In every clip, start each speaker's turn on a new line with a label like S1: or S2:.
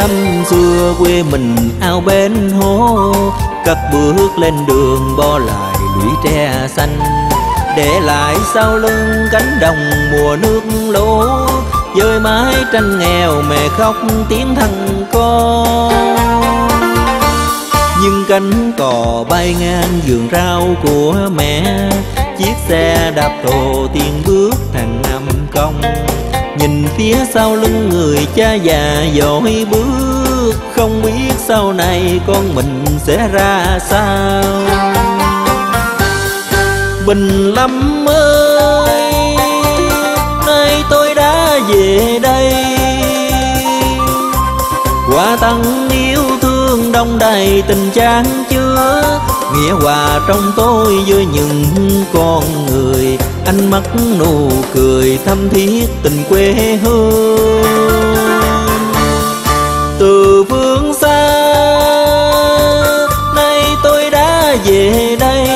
S1: năm xưa quê mình ao bên hố, Cất bước lên đường bo lại lũy tre xanh. Để lại sau lưng cánh đồng mùa nước lũ Dơi mái tranh nghèo mẹ khóc tiếng thằng con. Nhưng cánh cò bay ngang vườn rau của mẹ, Chiếc xe đạp thồ tiên bước thằng năm công Nhìn phía sau lưng người cha già, dội bước. Không biết sau này con mình sẽ ra sao. Bình Lâm ơi, Nay tôi đã về đây. Quà tặng yêu thương đông đầy tình trang chứa Nghĩa hòa trong tôi với những con người. Ánh mắt nụ cười thâm thiết tình quê hương. Từ phương xa, Nay tôi đã về đây.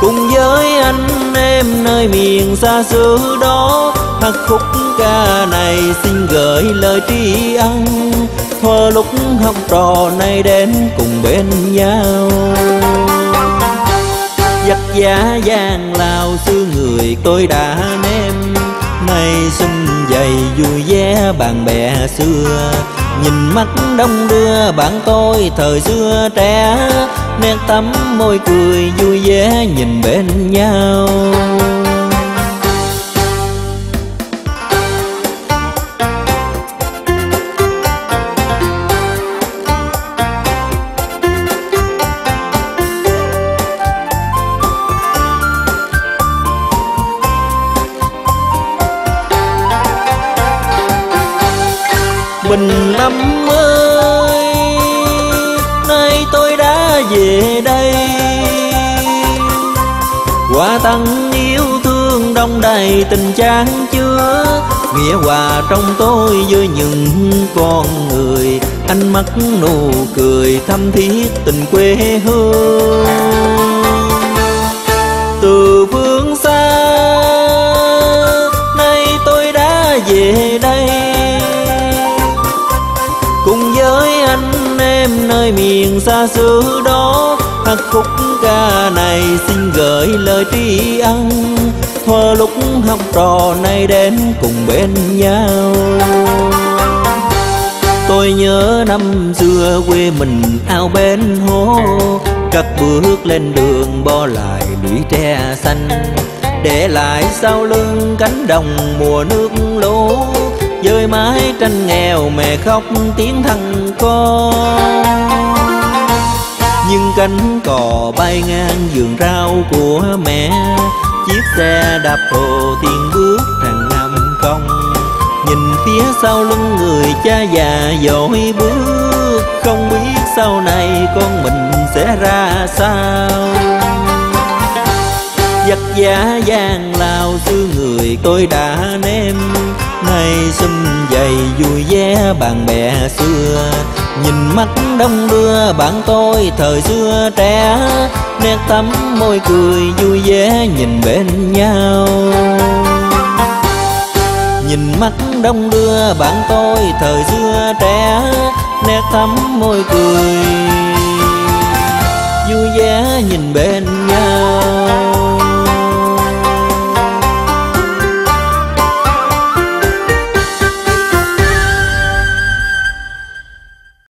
S1: Cùng với anh em nơi miền xa xứ đó khúc ca này xin gửi lời tri ân. Thuở lúc học trò nay đến cùng bên nhau. Giặc giá giang lao xưa người tôi đã nêm Nay xuân dày vui vẻ bạn bè xưa. Nhìn mắt đông đưa bạn tôi thời xưa trẻ. Nét tắm môi cười vui vẻ nhìn bên nhau. Bình năm mới Nay tôi đã về đây. Quà tặng yêu thương đông đầy tình trang chứa, Nghĩa hòa trong tôi với những con người. Ánh mắt nụ cười thâm thiết tình quê hương. Từ phương xa, Nay tôi đã về với anh em nơi miền xa xứ đó. Hát khúc ca này xin gửi lời tri ân. Thuở lúc học trò nay đến cùng bên nhau. Tôi nhớ năm xưa quê mình ao bên hố cất bước lên đường bo lại lũy tre xanh. Để lại sau lưng cánh đồng mùa nước lũ. Dơi mái tranh nghèo mẹ khóc tiếng thằng con. Nhưng cánh cò bay ngang vườn rau của mẹ. Chiếc xe đạp thồ tiền bước thằng năm công Nhìn phía sau lưng người cha già dội bước. Không biết sau này con mình sẽ ra sao giá giang lao xưa người tôi đã ném Nay xuân dày vui vẻ, bạn bè xưa. Nhìn mắt đông đưa, bạn tôi thời xưa trẻ. Nét tắm môi cười vui vẻ, nhìn bên nhau. Nhìn mắt đông đưa, bạn tôi thời xưa trẻ. Nét tắm môi cười vui vẻ, nhìn bên nhau.